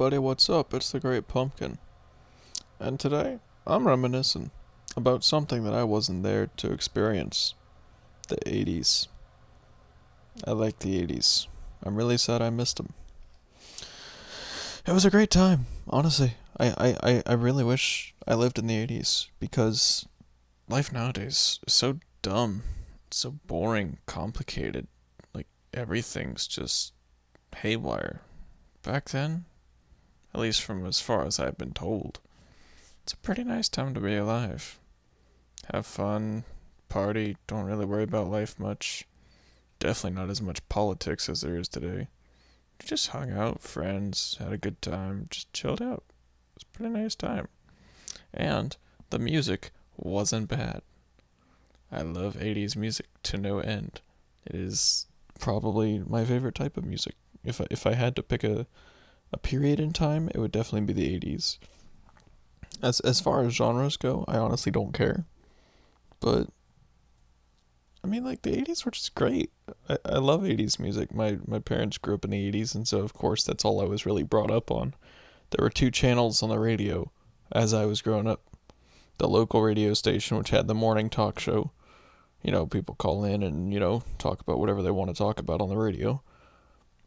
Everybody, what's up? It's the Great Pumpkin. And today, I'm reminiscing about something that I wasn't there to experience. The 80s. I like the 80s. I'm really sad I missed them. It was a great time, honestly. I, I, I, I really wish I lived in the 80s because life nowadays is so dumb, so boring, complicated. Like, everything's just haywire. Back then, at least from as far as I've been told, it's a pretty nice time to be alive. Have fun, party, don't really worry about life much. Definitely not as much politics as there is today. Just hung out, friends, had a good time, just chilled out. It was a pretty nice time. And the music wasn't bad. I love 80s music to no end. It is probably my favorite type of music. If I, if I had to pick a a period in time, it would definitely be the 80s. As as far as genres go, I honestly don't care. But I mean like the 80s were just great. I, I love 80s music. My my parents grew up in the 80s and so of course that's all I was really brought up on. There were two channels on the radio as I was growing up. The local radio station which had the morning talk show. You know, people call in and, you know, talk about whatever they want to talk about on the radio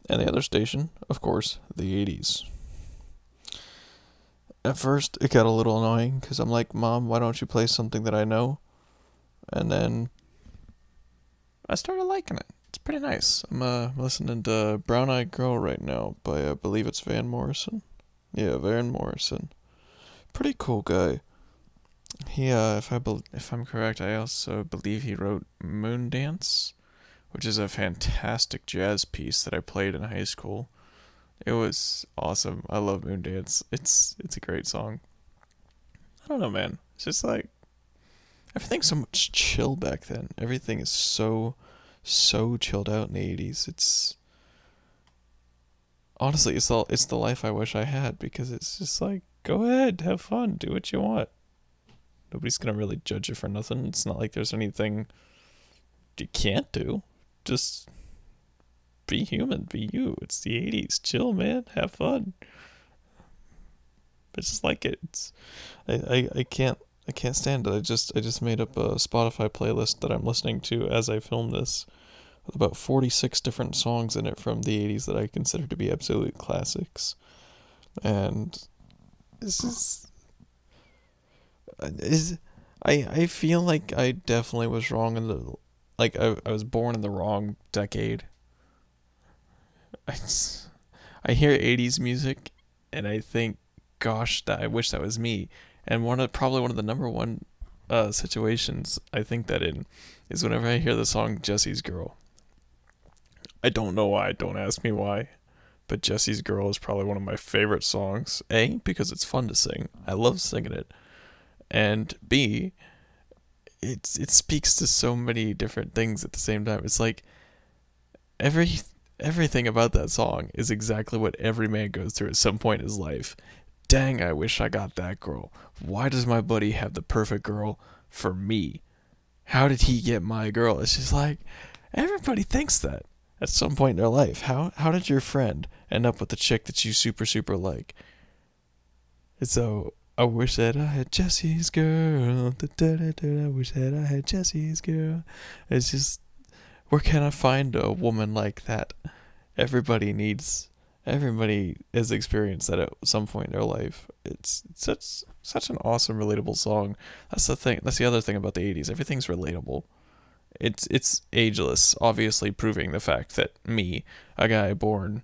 and the other station, of course, the 80s. At first, it got a little annoying because I'm like, Mom, why don't you play something that I know? And then I started liking it. It's pretty nice. I'm uh, listening to Brown Eyed Girl right now by, I believe it's Van Morrison. Yeah, Van Morrison. Pretty cool guy. He, uh, if I be- if I'm correct, I also believe he wrote Moondance which is a fantastic jazz piece that I played in high school. It was awesome. I love Moondance. It's it's a great song. I don't know, man. It's just like everything's so much chill back then. Everything is so so chilled out in the 80s. It's honestly, it's the it's the life I wish I had because it's just like go ahead, have fun, do what you want. Nobody's gonna really judge you for nothing. It's not like there's anything you can't do just be human, be you. It's the 80s. Chill, man. Have fun. I just like it. It's, I, I, I can't I can't stand it. I just I just made up a Spotify playlist that I'm listening to as I film this with about 46 different songs in it from the 80s that I consider to be absolute classics. And this is is I I feel like I definitely was wrong in the like I, I was born in the wrong decade. I, I hear 80s music and I think gosh that I wish that was me. And one of probably one of the number one uh, situations I think that in is whenever I hear the song Jesse's Girl. I don't know why, don't ask me why. But Jesse's Girl is probably one of my favorite songs. A, because it's fun to sing. I love singing it. And B, it's it speaks to so many different things at the same time. It's like every everything about that song is exactly what every man goes through at some point in his life. Dang, I wish I got that girl. Why does my buddy have the perfect girl for me? How did he get my girl? It's just like everybody thinks that at some point in their life. How how did your friend end up with the chick that you super super like? And so I wish that I had Jesse's girl. Da, da, da, da, I wish that I had Jesse's girl. It's just, where can I find a woman like that? Everybody needs, everybody has experienced that at some point in their life. It's, it's such such an awesome, relatable song. That's the thing. That's the other thing about the '80s. Everything's relatable. It's it's ageless, obviously proving the fact that me, a guy born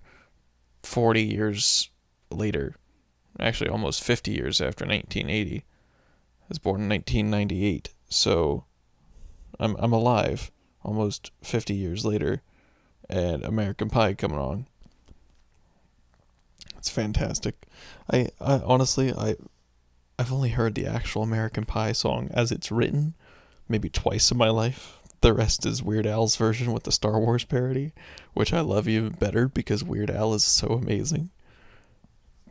40 years later, actually almost 50 years after 1980. I was born in 1998, so I'm I'm alive almost 50 years later, and American Pie coming on. It's fantastic. I, I honestly I I've only heard the actual American Pie song as it's written maybe twice in my life. The rest is Weird Al's version with the Star Wars parody, which I love even better because Weird Al is so amazing.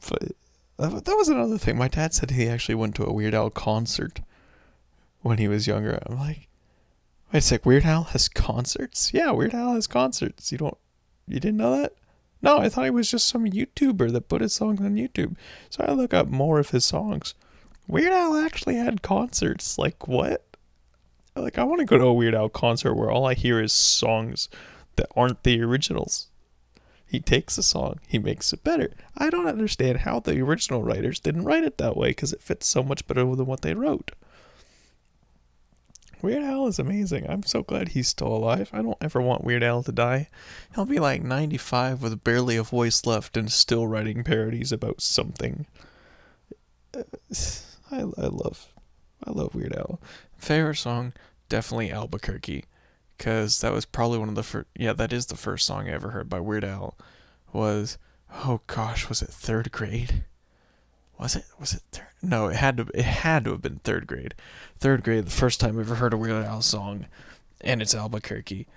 But that, that was another thing. My dad said he actually went to a Weird Al concert when he was younger. I'm like, wait a sec, Weird Al has concerts? Yeah, Weird Al has concerts. You don't, you didn't know that? No, I thought he was just some YouTuber that put his songs on YouTube. So I look up more of his songs. Weird Al actually had concerts. Like what? Like I want to go to a Weird Al concert where all I hear is songs that aren't the originals. He takes a song, he makes it better. I don't understand how the original writers didn't write it that way because it fits so much better than what they wrote. Weird Al is amazing. I'm so glad he's still alive. I don't ever want Weird Al to die. He'll be like 95 with barely a voice left and still writing parodies about something. I, I love I love Weird Al. Favorite song definitely Albuquerque cuz that was probably one of the first yeah, that is the first song I ever heard by Weird Al was oh gosh, was it 3rd grade? Was it was it third? No, it had to it had to have been third grade. Third grade, the first time I ever heard a Weird Al song, and it's Albuquerque,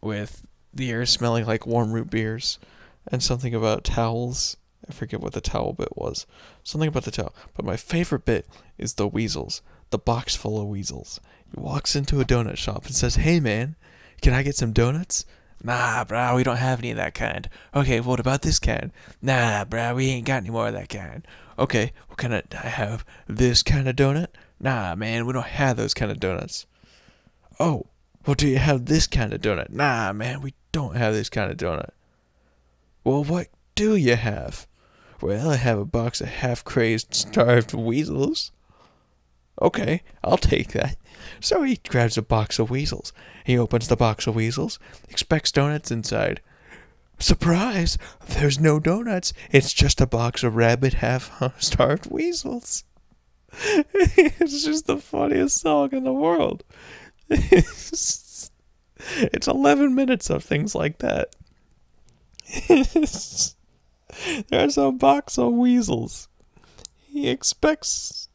with the air smelling like warm root beers, and something about towels. I forget what the towel bit was. Something about the towel. But my favorite bit is the weasels. The box full of weasels. He walks into a donut shop and says, "Hey man, can I get some donuts?" Nah, bro, we don't have any of that kind. Okay, what about this kind? Nah, bro, we ain't got any more of that kind. Okay, what kind of I have? This kind of donut? Nah, man, we don't have those kind of donuts. Oh, well, do you have this kind of donut? Nah, man, we don't have this kind of donut. Well, what do you have? Well, I have a box of half crazed, starved weasels. Okay, I'll take that. So he grabs a box of weasels. He opens the box of weasels, expects donuts inside. Surprise! There's no donuts. It's just a box of rabid, half starved weasels. it's just the funniest song in the world. It's, 11 minutes of things like that. There's a box of weasels. He expects.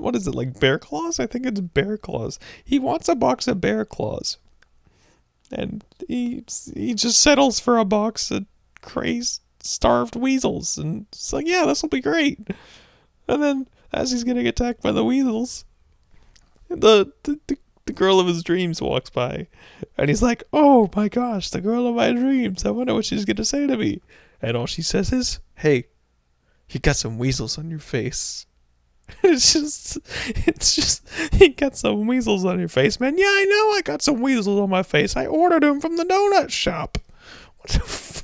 What is it, like bear claws? I think it's bear claws. He wants a box of bear claws and he he just settles for a box of crazed, starved weasels, and it's like, yeah, this will be great. And then, as he's getting attacked by the weasels, the, the the, the girl of his dreams walks by, and he's like, "Oh my gosh, the girl of my dreams! I wonder what she's gonna say to me." And all she says is, "Hey, you got some weasels on your face." it's just, it's just, you got some weasels on your face, man. Yeah, I know I got some weasels on my face. I ordered them from the donut shop. What the f-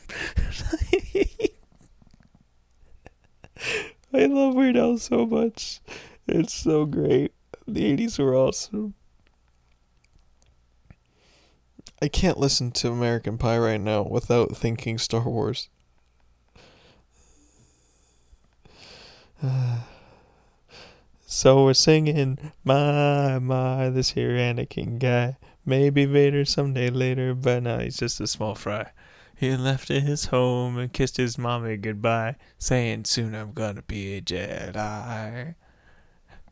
I love Weird Al so much. It's so great. The 80s were awesome. I can't listen to American Pie right now without thinking Star Wars. So we're singing, my, my, this here Anakin guy. Maybe Vader someday later, but now he's just a small fry. He left his home and kissed his mommy goodbye, saying, Soon I'm gonna be a Jedi.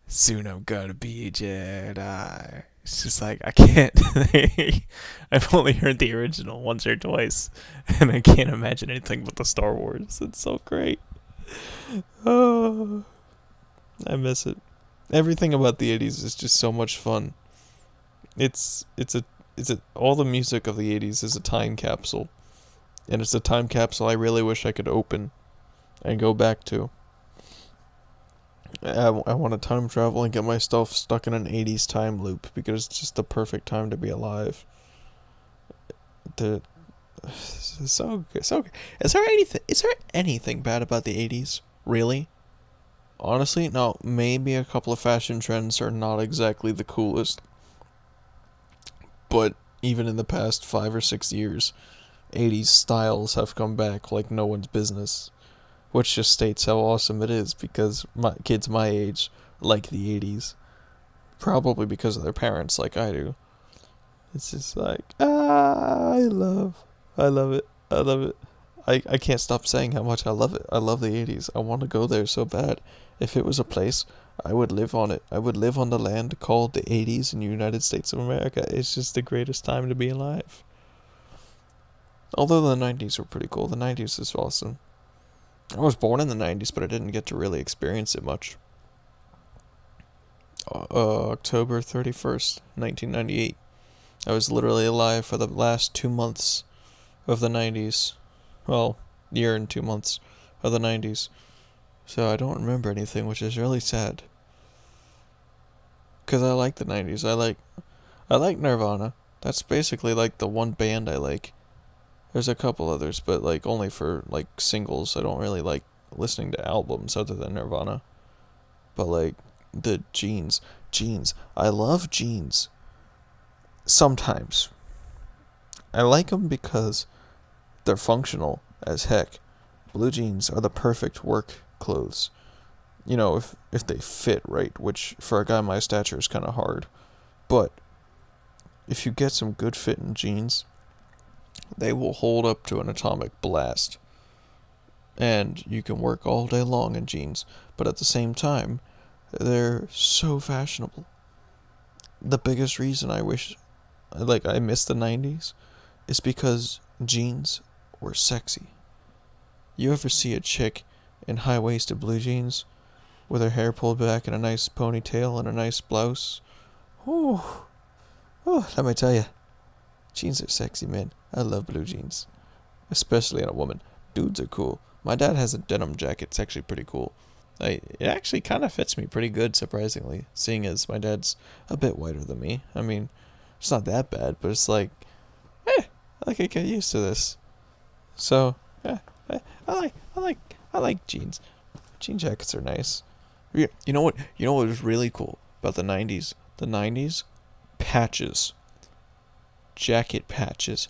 Soon I'm gonna be a Jedi. It's just like, I can't. I've only heard the original once or twice, and I can't imagine anything but the Star Wars. It's so great. Oh. I miss it. Everything about the 80s is just so much fun. It's it's a it's a all the music of the 80s is a time capsule. And it's a time capsule I really wish I could open and go back to. I, I want to time travel and get myself stuck in an 80s time loop because it's just the perfect time to be alive. The so so is there anything is there anything bad about the 80s? Really? Honestly, no, maybe a couple of fashion trends are not exactly the coolest. But even in the past five or six years, 80s styles have come back like no one's business. Which just states how awesome it is because my kids my age like the 80s. Probably because of their parents, like I do. It's just like, ah, I love, I love it, I love it. I, I can't stop saying how much I love it. I love the 80s. I want to go there so bad. If it was a place, I would live on it. I would live on the land called the 80s in the United States of America. It's just the greatest time to be alive. Although the 90s were pretty cool. The 90s is awesome. I was born in the 90s, but I didn't get to really experience it much. Uh, October 31st, 1998. I was literally alive for the last two months of the 90s. Well, year and two months of the 90s. So I don't remember anything, which is really sad. Cuz I like the 90s. I like I like Nirvana. That's basically like the one band I like. There's a couple others, but like only for like singles. I don't really like listening to albums other than Nirvana. But like the jeans, jeans. I love jeans. Sometimes. I like them because they're functional as heck. Blue jeans are the perfect work clothes. You know, if if they fit right, which for a guy my stature is kind of hard. But if you get some good fitting jeans, they will hold up to an atomic blast. And you can work all day long in jeans, but at the same time, they're so fashionable. The biggest reason I wish like I miss the 90s is because jeans were sexy. You ever see a chick in high waisted blue jeans with her hair pulled back in a nice ponytail and a nice blouse? Ooh. Oh, let me tell you, jeans are sexy, man. I love blue jeans, especially on a woman. Dudes are cool. My dad has a denim jacket. It's actually pretty cool. I, it actually kind of fits me pretty good, surprisingly, seeing as my dad's a bit whiter than me. I mean, it's not that bad, but it's like, eh, I can get used to this. So, yeah, I, I like, I like, I like jeans. Jean jackets are nice. You know what? You know what was really cool about the '90s? The '90s, patches, jacket patches.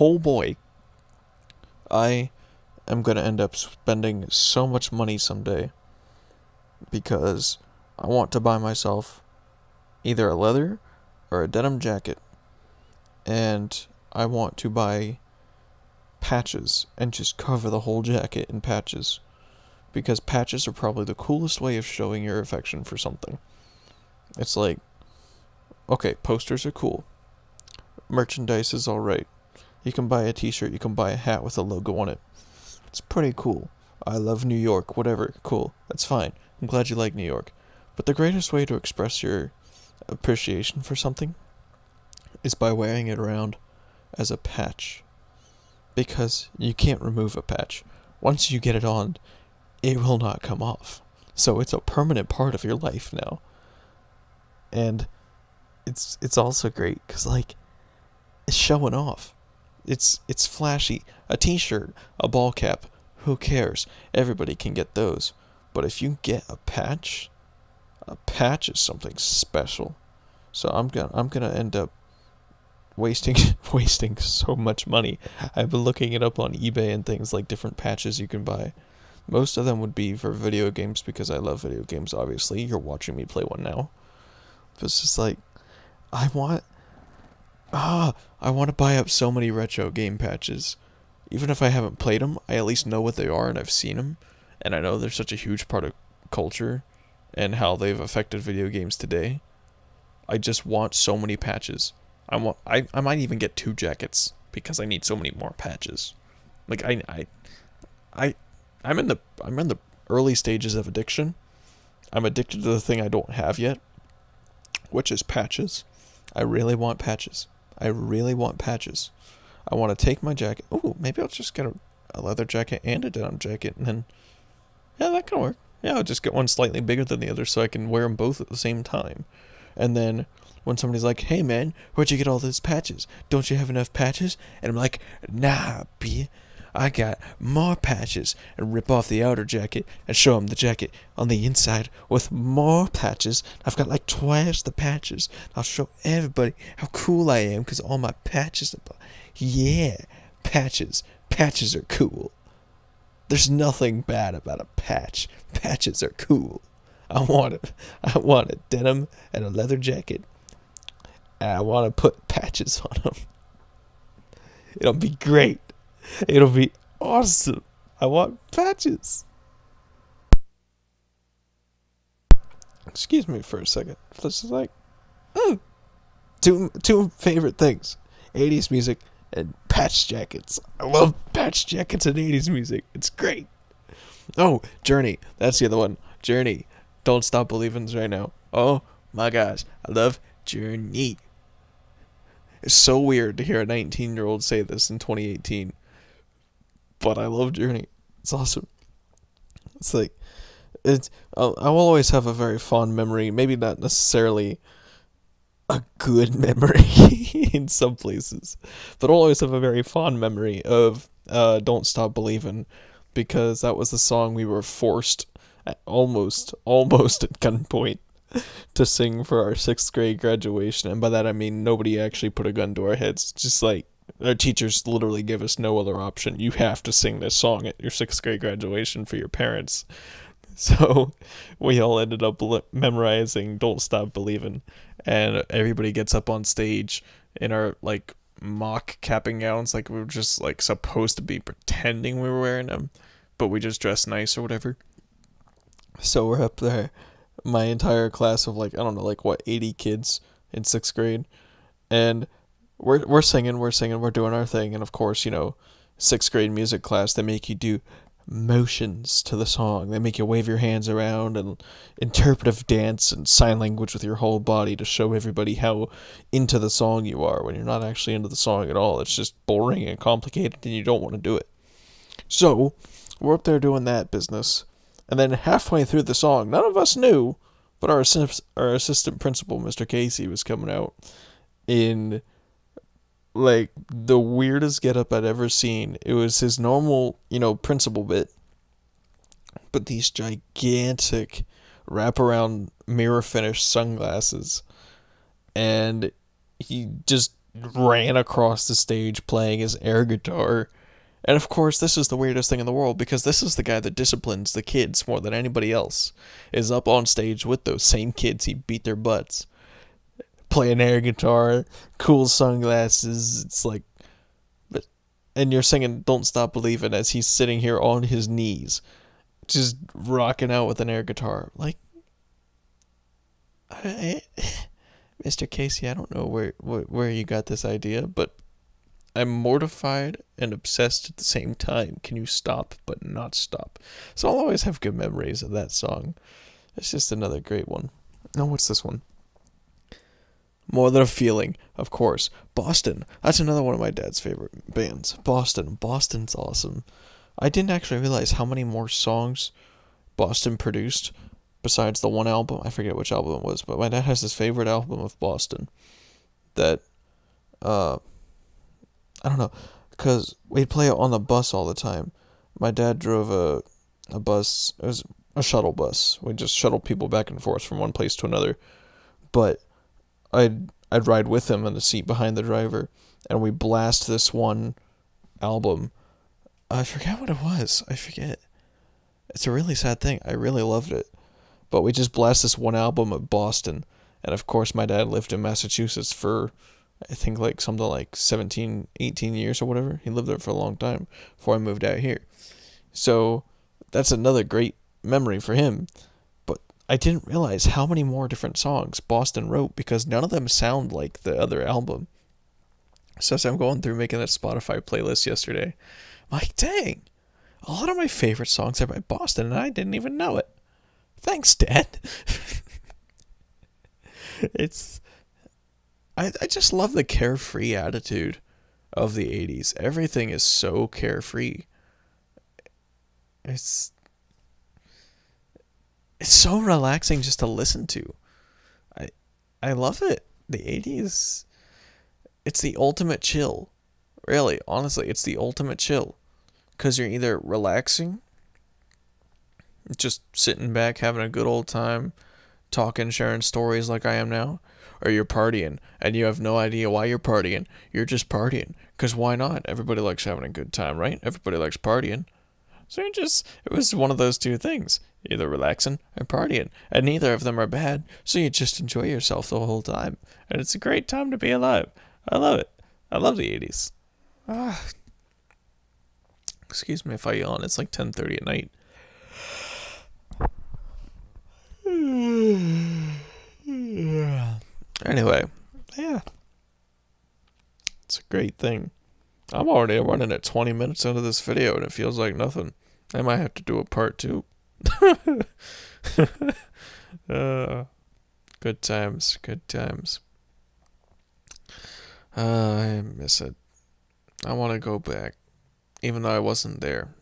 Oh boy, I am gonna end up spending so much money someday because I want to buy myself either a leather or a denim jacket, and I want to buy patches and just cover the whole jacket in patches because patches are probably the coolest way of showing your affection for something. It's like, okay, posters are cool, merchandise is alright. You can buy a t shirt, you can buy a hat with a logo on it. It's pretty cool. I love New York, whatever, cool, that's fine. I'm glad you like New York. But the greatest way to express your appreciation for something is by wearing it around as a patch. Because you can't remove a patch. Once you get it on, it will not come off. So it's a permanent part of your life now. And it's it's also great cuz like it's showing off. It's it's flashy. A t-shirt, a ball cap, who cares? Everybody can get those. But if you get a patch, a patch is something special. So I'm gonna I'm gonna end up wasting wasting so much money. I've been looking it up on eBay and things like different patches you can buy. Most of them would be for video games because I love video games obviously. You're watching me play one now. But it's just like I want ah, I want to buy up so many retro game patches. Even if I haven't played them, I at least know what they are and I've seen them and I know they're such a huge part of culture and how they've affected video games today. I just want so many patches. I want I, I might even get two jackets because I need so many more patches. Like I I I I'm in the I'm in the early stages of addiction. I'm addicted to the thing I don't have yet, which is patches. I really want patches. I really want patches. I want to take my jacket. Oh, maybe I'll just get a, a leather jacket and a denim jacket and then yeah, that can work. Yeah, I'll just get one slightly bigger than the other so I can wear them both at the same time. And then when somebody's like, hey man, where'd you get all those patches? Don't you have enough patches? And I'm like, nah, B. I got more patches and rip off the outer jacket and show them the jacket on the inside with more patches. I've got like twice the patches. I'll show everybody how cool I am because all my patches. Are... Yeah, patches. Patches are cool. There's nothing bad about a patch. Patches are cool. I want it. I want a denim and a leather jacket. And I want to put patches on them. It'll be great. It'll be awesome. I want patches. Excuse me for a second. This is like mm, two two favorite things: 80s music and patch jackets. I love patch jackets and 80s music. It's great. Oh, Journey. That's the other one. Journey. Don't stop believing right now. Oh my gosh. I love Journey. It's so weird to hear a 19 year old say this in 2018. But I love Journey. It's awesome. It's like, it's. I'll, I will always have a very fond memory. Maybe not necessarily a good memory in some places, but I'll always have a very fond memory of uh, "Don't Stop Believing" because that was the song we were forced, almost, almost at gunpoint, to sing for our sixth grade graduation, and by that I mean nobody actually put a gun to our heads. Just like our teachers literally give us no other option. You have to sing this song at your sixth grade graduation for your parents. So we all ended up memorizing "Don't Stop Believing," and everybody gets up on stage in our like mock capping gowns, like we were just like supposed to be pretending we were wearing them, but we just dressed nice or whatever. So we're up there, my entire class of like I don't know, like what eighty kids in sixth grade, and we're we're singing, we're singing, we're doing our thing, and of course, you know, sixth grade music class they make you do motions to the song. They make you wave your hands around and interpretive dance and sign language with your whole body to show everybody how into the song you are when you're not actually into the song at all. It's just boring and complicated and you don't want to do it. So, we're up there doing that business. And then halfway through the song, none of us knew, but our, our assistant principal, Mr. Casey, was coming out in like the weirdest getup I'd ever seen. It was his normal, you know, principal bit, but these gigantic wraparound mirror finish sunglasses, and he just ran across the stage playing his air guitar. And of course, this is the weirdest thing in the world because this is the guy that disciplines the kids more than anybody else. Is up on stage with those same kids he beat their butts playing air guitar, cool sunglasses. It's like, but, and you're singing "Don't Stop Believing" as he's sitting here on his knees, just rocking out with an air guitar. Like, I, Mr. Casey, I don't know where, where where you got this idea, but I'm mortified and obsessed at the same time. Can you stop but not stop? So I'll always have good memories of that song. It's just another great one. Now, what's this one? More Than a Feeling, of course. Boston. That's another one of my dad's favorite bands. Boston. Boston's awesome. I didn't actually realize how many more songs Boston produced besides the one album. I forget which album it was, but my dad has his favorite album of Boston that uh I don't know cuz we'd play it on the bus all the time. My dad drove a a bus. It was a shuttle bus. We just shuttled people back and forth from one place to another. But I'd I'd ride with him in the seat behind the driver, and we blast this one album. I forget what it was. I forget. It's a really sad thing. I really loved it, but we just blast this one album of Boston, and of course my dad lived in Massachusetts for I think like something like 17, 18 years or whatever. He lived there for a long time before I moved out here. So that's another great memory for him. But I didn't realize how many more different songs Boston wrote because none of them sound like the other album. So as I'm going through making that Spotify playlist yesterday, I'm like, dang, a lot of my favorite songs are by Boston and I didn't even know it. Thanks, Dad. it's I I just love the carefree attitude of the 80s. Everything is so carefree. It's it's so relaxing just to listen to. I I love it. The 80s it's the ultimate chill. Really, honestly, it's the ultimate chill cuz you're either relaxing just sitting back having a good old time talking sharing stories like I am now or you're partying and you have no idea why you're partying. You're just partying cuz why not? Everybody likes having a good time, right? Everybody likes partying. So it just it was one of those two things either relaxing or partying, and neither of them are bad, so you just enjoy yourself the whole time. And it's a great time to be alive. I love it. I love the 80s. Ah. Excuse me if I yawn. It's like 10:30 at night. anyway, yeah. It's a great thing. I'm already running at 20 minutes into this video and it feels like nothing. I might have to do a part two. uh, good times, good times. Uh, I miss it. I want to go back, even though I wasn't there.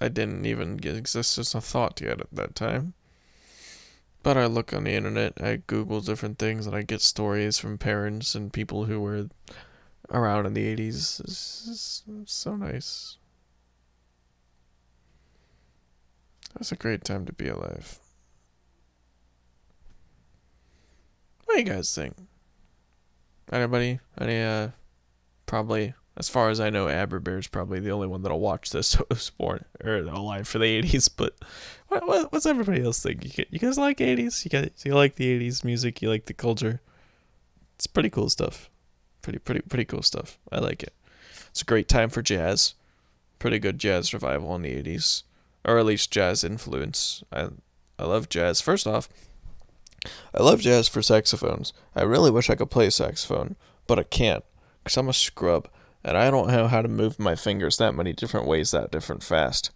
I didn't even exist as a thought yet at that time. But I look on the internet, I Google different things, and I get stories from parents and people who were around in the 80s. It's, it's so nice. That's a great time to be alive. What do you guys think? Anybody? Any, uh, probably, as far as I know, Aberbear's probably the only one that'll watch this sport, or alive for the 80s, but what, what, what's everybody else think? You, you guys like 80s? You guys, you like the 80s music? You like the culture? It's pretty cool stuff. Pretty, pretty, pretty cool stuff. I like it. It's a great time for jazz. Pretty good jazz revival in the 80s, or at least jazz influence. I, I love jazz. First off, I love jazz for saxophones. I really wish I could play saxophone, but I can't because I'm a scrub and I don't know how to move my fingers that many different ways that different fast.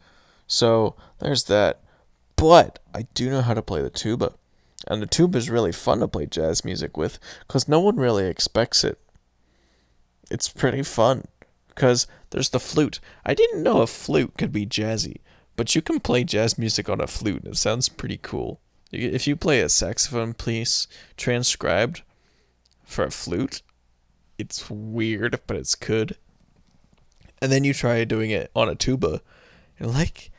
So there's that. But I do know how to play the tuba. And the tuba is really fun to play jazz music with because no one really expects it. It's pretty fun because there's the flute. I didn't know a flute could be jazzy, but you can play jazz music on a flute and it sounds pretty cool. If you play a saxophone piece transcribed for a flute, it's weird, but it's good. And then you try doing it on a tuba, and like,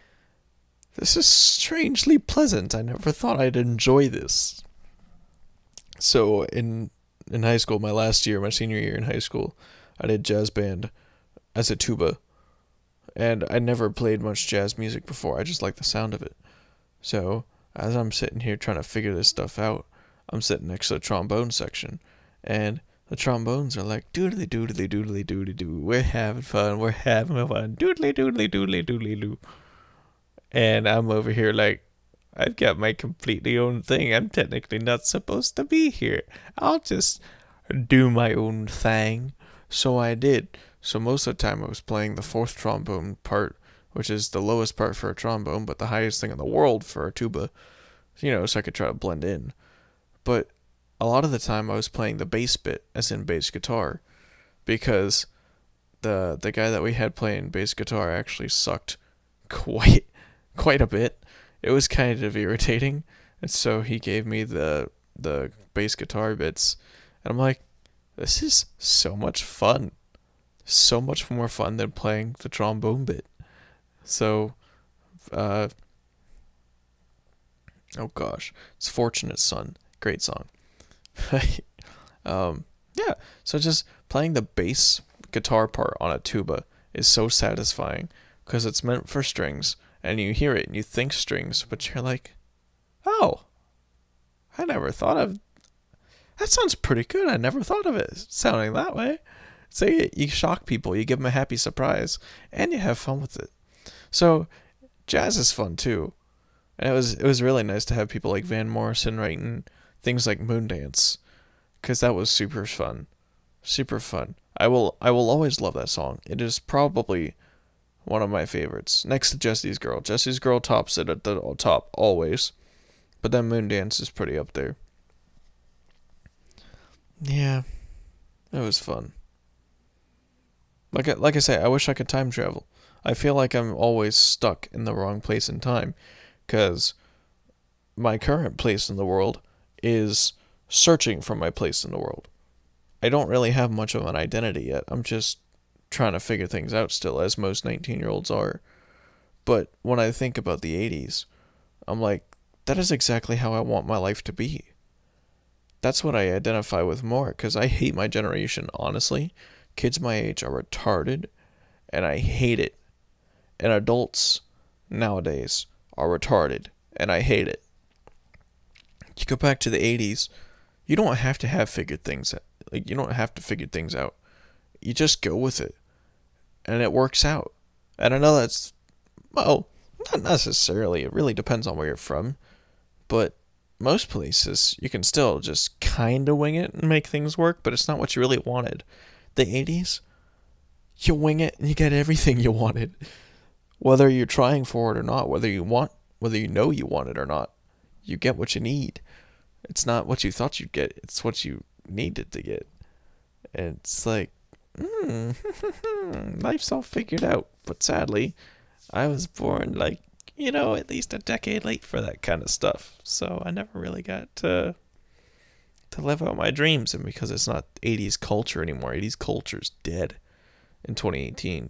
this is strangely pleasant. I never thought I'd enjoy this. So in in high school, my last year, my senior year in high school, I did jazz band as a tuba, and I never played much jazz music before. I just like the sound of it. So as I'm sitting here trying to figure this stuff out, I'm sitting next to the trombone section, and the trombones are like doodly doodly doodly doodly doo. We're having fun. We're having fun. Doodly doodly doodly doodly doo. And I'm over here like, I've got my completely own thing. I'm technically not supposed to be here. I'll just do my own thing. So I did. So most of the time I was playing the fourth trombone part which is the lowest part for a trombone, but the highest thing in the world for a tuba, you know, so I could try to blend in. But a lot of the time I was playing the bass bit, as in bass guitar, because the the guy that we had playing bass guitar actually sucked quite quite a bit. It was kind of irritating, and so he gave me the the bass guitar bits, and I'm like, this is so much fun, so much more fun than playing the trombone bit. So, uh, oh gosh, it's Fortunate Son. Great song. um, yeah, so just playing the bass guitar part on a tuba is so satisfying because it's meant for strings and you hear it and you think strings, but you're like, oh, I never thought of that. Sounds pretty good. I never thought of it sounding that way. So you, you shock people, you give them a happy surprise, and you have fun with it. So jazz is fun too. And it was it was really nice to have people like Van Morrison writing things like Moondance cuz that was super fun. Super fun. I will I will always love that song. It is probably one of my favorites. Next to Jesse's Girl. Jesse's Girl tops it at the top always. But then Moondance is pretty up there. Yeah. It was fun. Like I, like I say, I wish I could time travel. I feel like I'm always stuck in the wrong place in time because my current place in the world is searching for my place in the world. I don't really have much of an identity yet. I'm just trying to figure things out still, as most 19 year olds are. But when I think about the 80s, I'm like, that is exactly how I want my life to be. That's what I identify with more because I hate my generation, honestly. Kids my age are retarded, and I hate it and adults nowadays are retarded, and I hate it. You go back to the 80s, you don't have to have figured things out. Like you don't have to figure things out. You just go with it. And it works out. And I know that's well, not necessarily. It really depends on where you're from. But most places you can still just kind of wing it and make things work, but it's not what you really wanted. The 80s, you wing it and you get everything you wanted whether you're trying for it or not, whether you want, whether you know you want it or not, you get what you need. It's not what you thought you'd get, it's what you needed to get. And it's like, hmm, life's all figured out. But sadly, I was born like, you know, at least a decade late for that kind of stuff. So I never really got to to live out my dreams and because it's not 80s culture anymore. 80s culture's dead in 2018.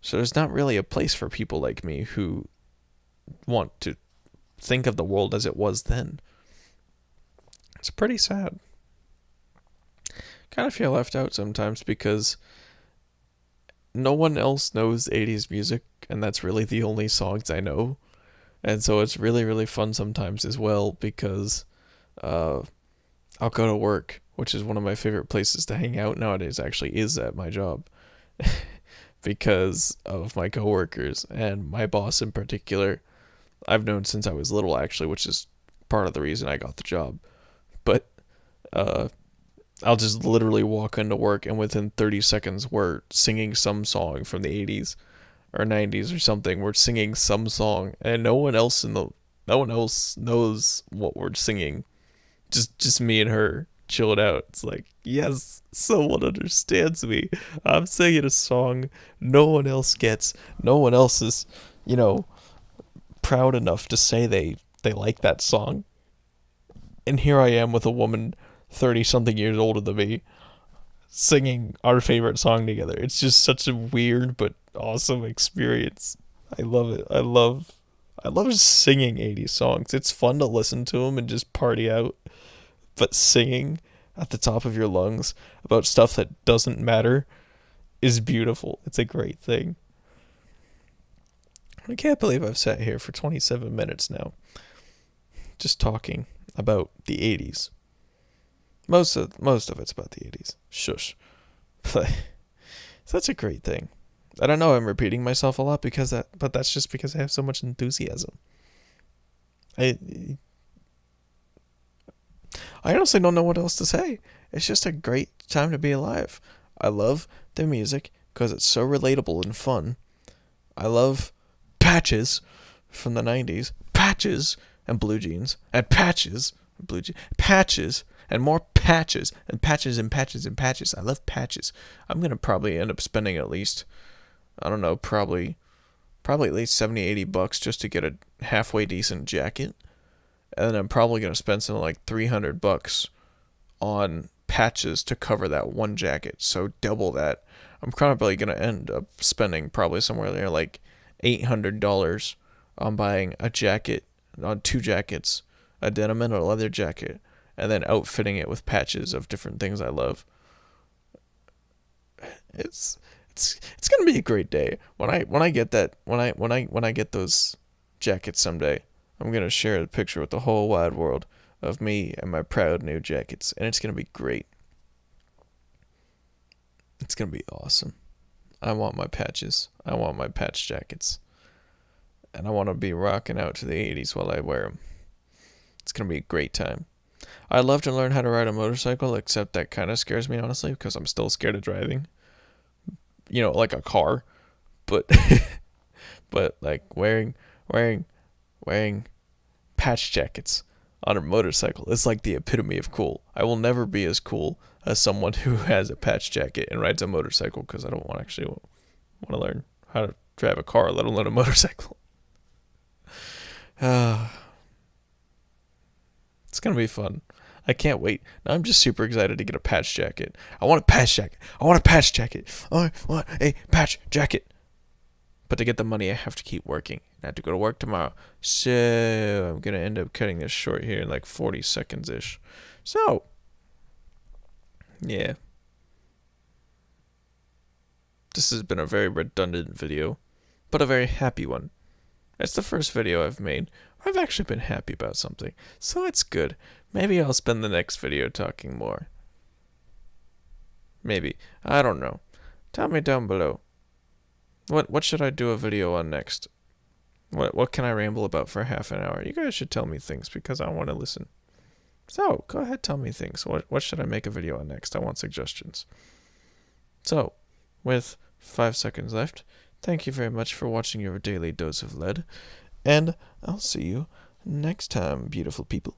So there's not really a place for people like me who want to think of the world as it was then. It's pretty sad. Kind of feel left out sometimes because no one else knows 80s music, and that's really the only songs I know. And so it's really, really fun sometimes as well because uh, I'll go to work, which is one of my favorite places to hang out nowadays, actually, is at my job. because of my coworkers and my boss in particular. I've known since I was little, actually, which is part of the reason I got the job. But uh, I'll just literally walk into work, and within 30 seconds, we're singing some song from the 80s or 90s or something. We're singing some song, and no one else in the no one else knows what we're singing. Just just me and her chilled out. It's like, yes, someone understands me. I'm singing a song no one else gets. No one else is, you know, proud enough to say they they like that song. And here I am with a woman 30 something years older than me singing our favorite song together. It's just such a weird but awesome experience. I love it. I love I love singing 80s songs. It's fun to listen to them and just party out. But singing at the top of your lungs about stuff that doesn't matter is beautiful. It's a great thing. I can't believe I've sat here for 27 minutes now just talking about the 80s. Most of most of it's about the 80s. Shush. But such a great thing. I don't know I'm repeating myself a lot because that but that's just because I have so much enthusiasm. I I honestly don't know what else to say. It's just a great time to be alive. I love the music because it's so relatable and fun. I love patches from the 90s. Patches and blue jeans and patches, blue jeans, patches and more patches and patches and patches and patches. I love patches. I'm to probably end up spending at least I don't know, probably probably at least 70 80 bucks just to get a halfway decent jacket. And then I'm probably to spend something like 300 bucks on patches to cover that one jacket. So double that. I'm probably to end up spending probably somewhere there like $800 on buying a jacket, on two jackets, a denim and a leather jacket, and then outfitting it with patches of different things I love. It's it's it's gonna be a great day when I when I get that when I when I when I get those jackets someday. I'm gonna share a picture with the whole wide world of me and my proud new jackets, and it's gonna be great. It's gonna be awesome. I want my patches. I want my patch jackets, and I want to be rocking out to the '80s while I wear them. It's gonna be a great time. I'd love to learn how to ride a motorcycle, except that kind of scares me honestly because I'm still scared of driving you know, like a car, but but like wearing wearing wearing patch jackets on a motorcycle is like the epitome of cool. I will never be as cool as someone who has a patch jacket and rides a motorcycle because I don't want actually want to learn how to drive a car, let alone a motorcycle. It's gonna be fun. I can't wait. Now I'm just super excited to get a patch jacket. I want a patch jacket. I want a patch jacket. I want a patch jacket. But to get the money, I have to keep working. I have to go to work tomorrow. So I'm to end up cutting this short here in like 40 seconds ish. So, yeah. This has been a very redundant video, but a very happy one. It's the first video I've made I've actually been happy about something, so it's good. Maybe I'll spend the next video talking more. Maybe. I don't know. Tell me down below. What what should I do a video on next? What what can I ramble about for half an hour? You guys should tell me things because I want to listen. So, go ahead tell me things. What what should I make a video on next? I want suggestions. So, with 5 seconds left, thank you very much for watching your daily dose of lead. And I'll see you next time, beautiful people.